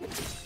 you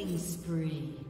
Killing spree.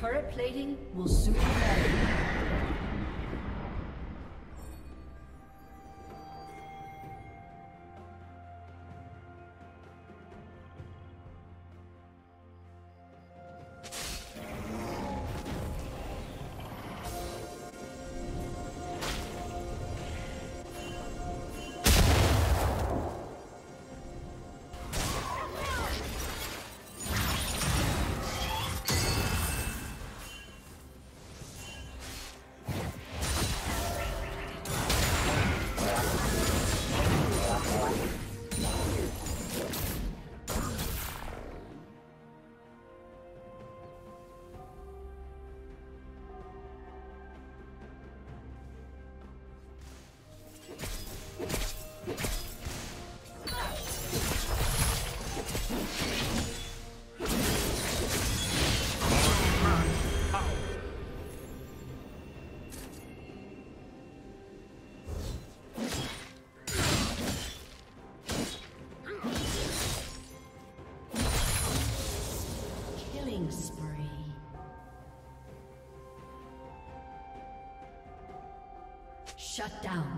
Turret plating will soon fall. Shut down.